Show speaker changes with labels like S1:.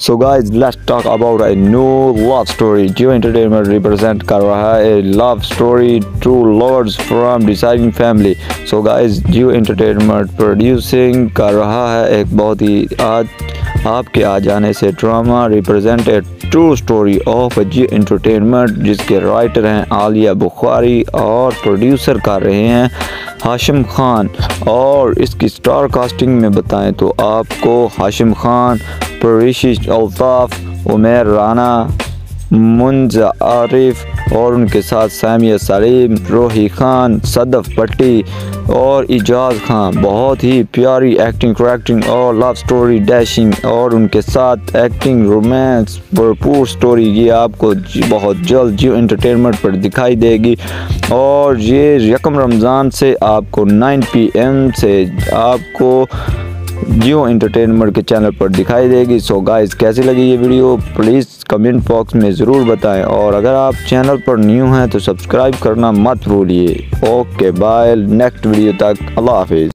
S1: So guys let's talk about a new love story Geo entertainment represent کر رہا ہے a love story to lords from deciding family so guys Geo entertainment producing کر رہا ہے ایک بہت ہی آج آپ کے آ جانے سے drama represent a true story of Geo entertainment جس کے رائٹر ہیں عالیہ بخاری اور پروڈیوسر کر رہے ہیں ہاشم خان۔ اور اس کی سٹار کاسٹنگ میں بتائیں تو آپ کو ہاشم خان پریشی الطاف، عمیر رانا منز عارف اور ان کے ساتھ سامیہ سلیم، روحی خان، صدف پٹی اور اجاز خان۔ بہت ہی پیاری ایکٹنگ کریکٹنگ اور لو سٹوری ڈیشنگ اور ان کے ساتھ ایکٹنگ رومانس بھرپور سٹوری یہ آپ کو جی- بہت جلد جیو انٹرٹینمنٹ پر دکھائی دے گی۔ اور یہ یکم رمضان سے آپ کو نائن پی ایم سے آپ کو جیو انٹرٹینمنٹ کے چینل پر دکھائی دے گی۔ سو گائز کیسی لگی یہ ویڈیو؟ پلیز کمنٹ باکس میں ضرور بتائیں۔ اور اگر آپ چینل پر نیو ہیں تو سبسکرائب کرنا مت بھولیے۔ اوکے بائے نیکسٹ ویڈیو تک. اللہ حافظ.